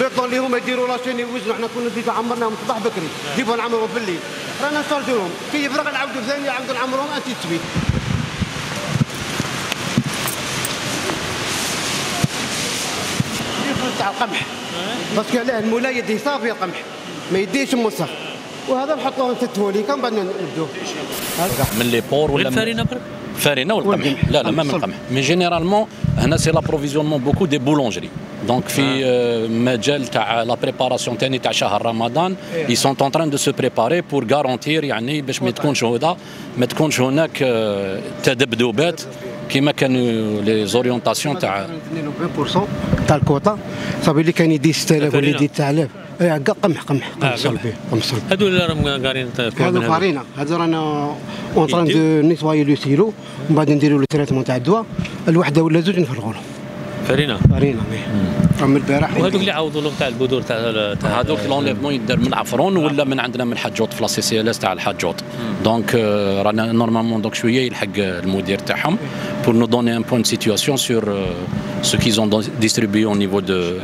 لو طون اللي هما يديروا لاشين يوزنوا إحنا كنا نزيدوا عمرناهم صباح بكري. جيبوا نعمروا بالليل رانا نشارجوا لهم كي يفرغ نعاودوا ثاني نعاودوا نعمرهم انت تسويت تاع القمح. باسكو علاه المولاي يديه صافي القمح. ما يديش موسخ وهذا نحطوه نتتهوا لي كم بعد نبدو؟ من لي بور ولا من الفارينه برك الفارينه والقمح. لا لا ما من. القمح. مي جينيرالمون هنا c'est l'approvisionnement beaucoup des boulangeries donc في مجال تاع la préparation تاني تاع شهر رمضان ils sont en train de se préparer pour garantir يعني باش ما تكونش هنا ما تكونش هناك تذبذبات كما كانوا les orientations تاع 20% تاع الكوطه صافي اللي كان يدي 6000 ولا. يدي 9000 إيه، قمح قمح آه، قمح صلبي قمح. قمح صلبي هادو اللي راهم قاعدين هذا فارينا هذا رانا en train de nettoyer le silo ومن بعد نديروا le traitement تاع الدواء الوحده ولا زوج نفرغوا لهم فارينه فارينا mais من البارح. وهذوك اللي عوضوا لهم تاع البذور تاع تاع هذوك l'enlèvement يدار من عفرون ولا من عندنا من الحجوط في la CCLS تاع الحجوط دونك آه، رانا normalement donc شوية يلحق المدير تاعهم pour nous donner un point de situation sur euh, ce qu'ils ont distribué au niveau de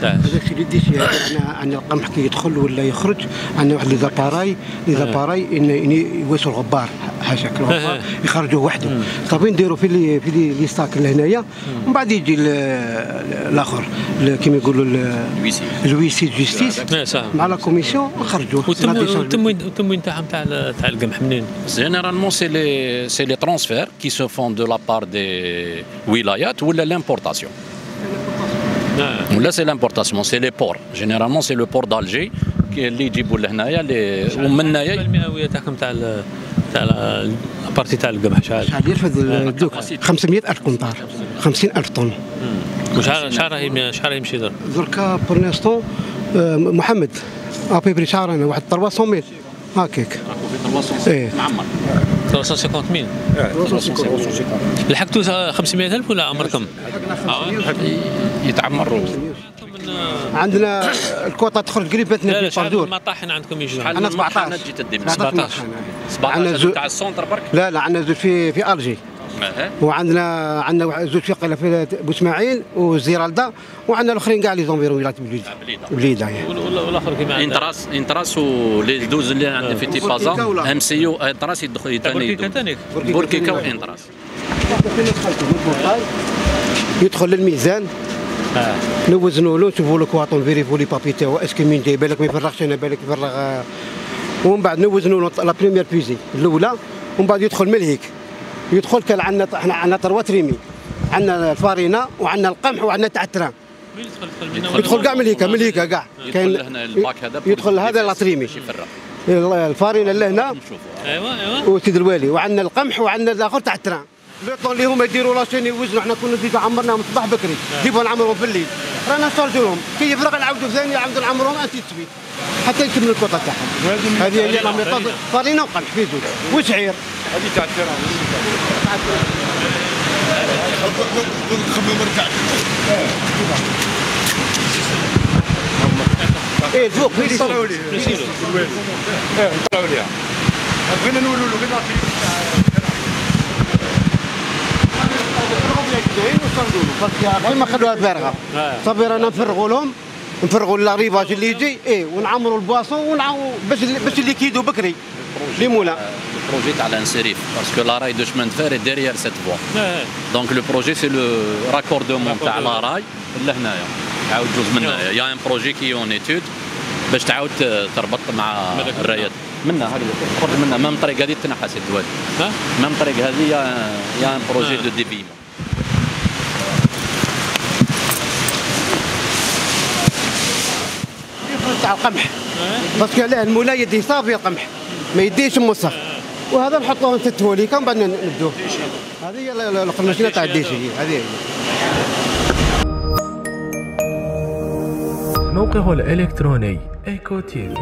تاع هذاك اللي ديش عندنا عندنا القمح كي يدخل ولا يخرج عندنا واحد les appareils les appareils إن يواسوا الغبار. حاشاك الغبار يخرجوه وحده صافي نديروا في les في les les stocks لهنايا ومن بعد يجي ال- الآخر ال- كيما يقولوا ال- ال huissier. ال huissier justice. مع la commission نخرجوه والتموين. والتموين والتموين تاعهم تاع تاع القمح منين؟ C'est les transferts qui se font de la part des ولايات ou l'importation. آه. Ou Là, c'est l'importation, c'est les ports. Généralement, c'est le port d'Alger qui اللي يجيبوا لهنايا اللي ومن هنايا المئويه تاعكم تاع تاع البارتي تاع القمح شحال؟ شحال يرفد الدوك. 500 ألف قنطار. 50 ألف طن. وشحال شحال راهي شحال راهي يمشي درك؟ دركا بور لانستون محمد. ابيبري شهر أنا واحد 300 ميل. هكاك إيه. معمر. 350 مين لحقتوا 500000 ولا عمركم؟ يتعمروا من آه، عندنا الكوطة تخرج قريب لا باتنا لا في شحال الباردور. من مطاحن عندكم يجي؟ أنا 17. جيت الدم 17 عندنا 17 زو- تاع السونتر برك لا لا عندنا زوج في في ألجي. وعندنا عندنا واحد- زوج في قيله في بوسماعيل وزيرالدا وعندنا الأخرين كاع لي زونفيرون ولايات بليدة. بليدة. بليدة يعني. ولا- ولا- والآخر كيما عندنا. إنتراس إنتراس ولي دوز اللي عندنا في تيبازا. ولا؟ إم سي يو. إنتراس يدخل بوركيكا وإنتراس. يدخل للميزان. آه. نوزنوا له نشوفوا له كواطون فيريفو لي بابي تاعو اسكو مين جاي؟ بالك ما يفرغش هنا بالك يفرغ آه. ومن بعد نوزنوا له لا بريمير بيزي الأولى ومن بعد يدخل من هيك. يدخل كان عندنا إحنا عندنا تروا تريمي عندنا الفارينة وعندنا القمح وعندنا تاع التران وين يدخل كاع من هيك من هيك كاع هنا هذا يدخل هذا لا تريمي. يفرغ. الفارينة لهنا نشوفوا ايوا ايوا وسيد الوالي. وعندنا القمح وعندنا الآخر تاع التران لو طون اللي هما يديروا لاشين يوزنوا إحنا كنا نزيدوا عمرناهم صباح بكري. جيبوا نعمرهم بالليل رانا نشارجوا لهم كي يفرغ نعاودوا ثاني نعاودوا نعمرهم أنت تسويت حتى يكمل الكوطه تاعهم هذه هي لا ميطاد فارينه وقمح في زوج وشعير إيه الفوق في لي طلعوا لي إيه. طلعوا لي بغينا نقولوا له غير غير ما خلوها فارغه صافي رانا نفرغوا لهم نفرغوا لاريفاج اللي يجي إيه ونعمروا البواصون ونعمروا باش باش اللي كيدوا بكري. لي مولا. البروجي تاع الانسيريف باسكو لا راي دو شمان فير ديريير سيت فوا آه. دونك لو بروجي سي لو راكوردومون تاع لا راي. لهنايا تعاود جوز من هنايا يا ان بروجي كي اون ايتود باش تعاود تربط مع. الرايات منا هكذا تخرج منها مام طريق هذه تنحى سي الدوال ها؟ مام طريق هذه يا يا ان بروجي. دو ديفيمون القمح. باسكو علاه المولاي يديه صافي القمح ما يديش موسخ وهذا نحطوه نتتهوا لي كم بعد نبدوه هذه هي ال- ال- القماشينه تاع الديشي؟ هذه هي. موقعه الإلكتروني إيكو تيفي